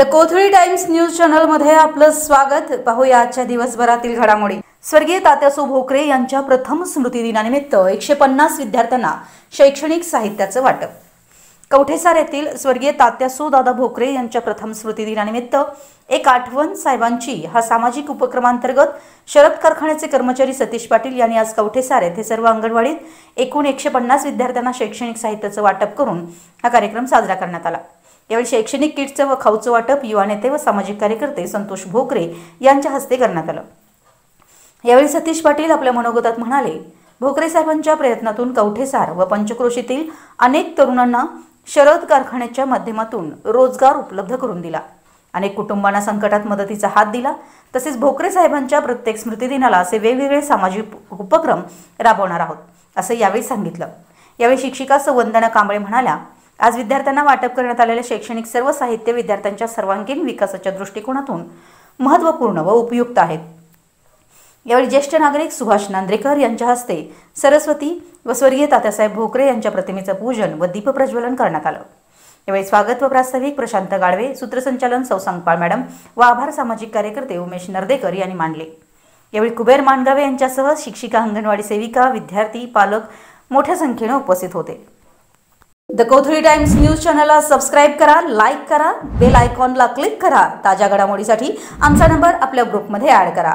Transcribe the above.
The Kothali times news चॅनलमध्ये आपलं स्वागत. पाहूया आजच्या दिवसभरातील घडामोडी. स्वर्गीय तात्यासो भोकरे यांच्या प्रथम स्मृतिदिनानिमित्त एकशे पन्नास विद्यार्थ्यांना शैक्षणिक साहित्याचं वाटप. कवठेसार येथील स्वर्गीय तात्यासो दादा भोकरे यांच्या प्रथम स्मृतिदिनानिमित्त एक आठवण साहेबांची हा सामाजिक उपक्रमांतर्गत शरद कारखान्याचे कर्मचारी सतीश पाटील यांनी आज कवठेसार येथे सर्व अंगणवाडीत एकूण एकशे पन्नास विद्यार्थ्यांना शैक्षणिक साहित्याचं वाटप करून हा कार्यक्रम साजरा करण्यात आला. यावेळी शैक्षणिक किटचं व खाऊचं वाटप युवा नेते व सामाजिक कार्यकर्ते संतोष भोकरे यांच्या हस्ते करण्यात आलं. यावेळी सतीश पाटील आपल्या मनोगतात म्हणाले भोकरे साहेबांच्या प्रयत्नातून कवठेसार व पंचक्रोशीतील अनेक तरुणांना शरद कारखान्याच्या माध्यमातून रोजगार उपलब्ध करून दिला. अनेक कुटुंबांना संकटात मदतीचा हात दिला. तसेच भोकरे साहेबांच्या प्रत्येक स्मृतिदिनाला असे वेगवेगळे सामाजिक उपक्रम राबवणार आहोत असं यावेळी सांगितलं. यावेळी शिक्षिका सौ वंदना कांबळे म्हणाल्या आज विद्यार्थ्यांना वाटप करण्यात आलेले शैक्षणिक सर्व साहित्य विद्यार्थ्यांच्या सर्वांगीण विकासाच्या दृष्टिकोनातून महत्त्वपूर्ण व उपयुक्त आहेत. यावेळी ज्येष्ठ नागरिक सुभाष नांद्रेकर यांच्या हस्ते सरस्वती व स्वर्गीय तात्यासाहेब भोकरे यांच्या प्रतिमेचं पूजन व दीपप्रज्वलन करण्यात आलं. यावेळी स्वागत व प्रास्ताविक प्रशांत गाडवे सूत्रसंचालन सौसंगपाळ मॅडम व आभार सामाजिक कार्यकर्ते उमेश नर्देकर यांनी मांडले. यावेळी कुबेर मांडगावे यांच्यासह शिक्षिका अंगणवाडी सेविका विद्यार्थी पालक मोठ्या संख्येने उपस्थित होते. द कोथळी टाइम्स न्यूज चॅनलला सबस्क्राईब करा लाईक करा बेल आयकॉनला क्लिक करा. ताज्या घडामोडीसाठी आमचा नंबर आपल्या ग्रुपमध्ये ॲड करा.